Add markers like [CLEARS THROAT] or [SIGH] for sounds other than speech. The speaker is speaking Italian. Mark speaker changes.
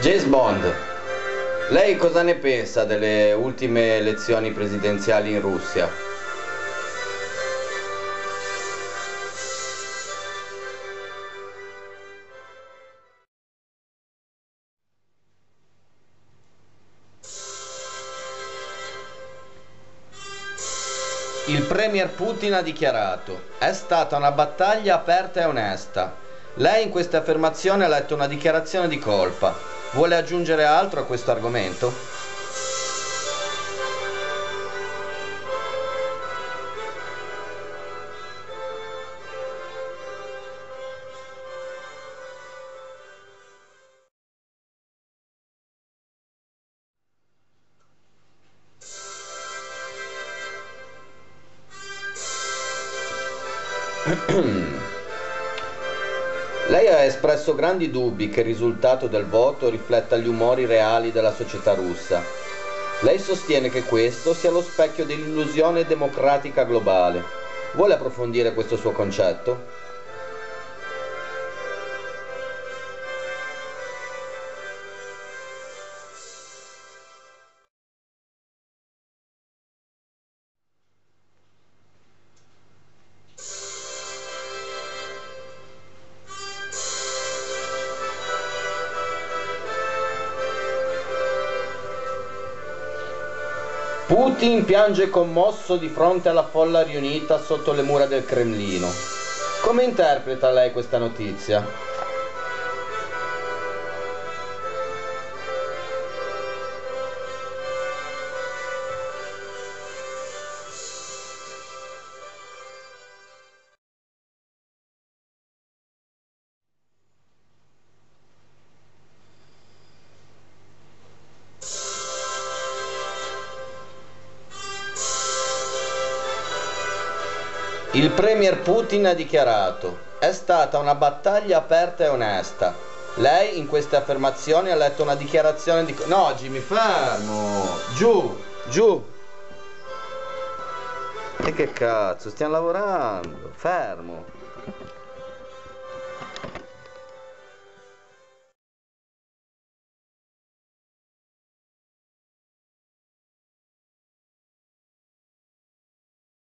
Speaker 1: James Bond, lei cosa ne pensa delle ultime elezioni presidenziali in Russia? Il premier Putin ha dichiarato è stata una battaglia aperta e onesta. Lei in questa affermazione ha letto una dichiarazione di colpa. Vuole aggiungere altro a questo argomento? [CLEARS THROAT] Lei ha espresso grandi dubbi che il risultato del voto rifletta gli umori reali della società russa. Lei sostiene che questo sia lo specchio dell'illusione democratica globale. Vuole approfondire questo suo concetto? Putin piange commosso di fronte alla folla riunita sotto le mura del Cremlino. Come interpreta lei questa notizia? Il premier Putin ha dichiarato è stata una battaglia aperta e onesta. Lei in queste affermazioni ha letto una dichiarazione di... No, Jimmy, fermo! Giù, giù! E che cazzo, stiamo lavorando, fermo!